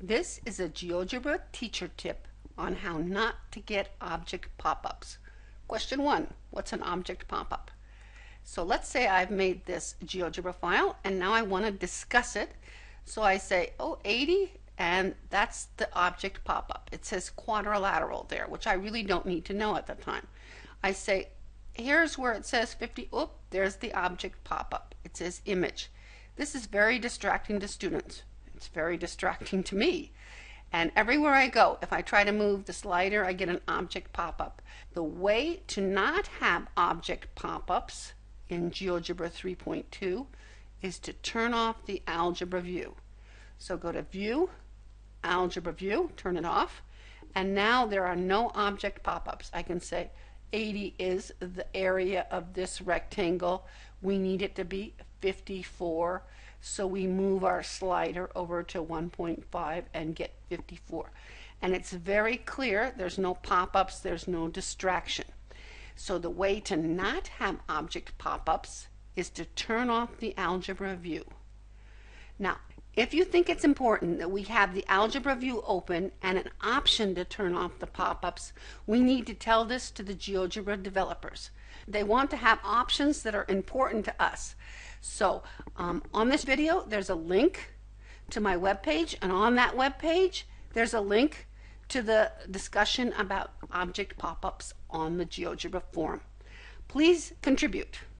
This is a GeoGebra teacher tip on how not to get object pop-ups. Question one, what's an object pop-up? So let's say I've made this GeoGebra file and now I want to discuss it. So I say, oh, 80, and that's the object pop-up. It says quadrilateral there, which I really don't need to know at the time. I say, here's where it says 50, oop, there's the object pop-up. It says image. This is very distracting to students. It's very distracting to me. And everywhere I go, if I try to move the slider, I get an object pop-up. The way to not have object pop-ups in GeoGebra 3.2 is to turn off the algebra view. So go to View, Algebra View, turn it off, and now there are no object pop-ups. I can say 80 is the area of this rectangle. We need it to be 54 so we move our slider over to 1.5 and get 54. And it's very clear, there's no pop-ups, there's no distraction. So the way to not have object pop-ups is to turn off the algebra view. Now, if you think it's important that we have the algebra view open and an option to turn off the pop-ups, we need to tell this to the GeoGebra developers. They want to have options that are important to us. So um, on this video, there's a link to my webpage, and on that webpage, there's a link to the discussion about object pop-ups on the GeoGebra forum. Please contribute.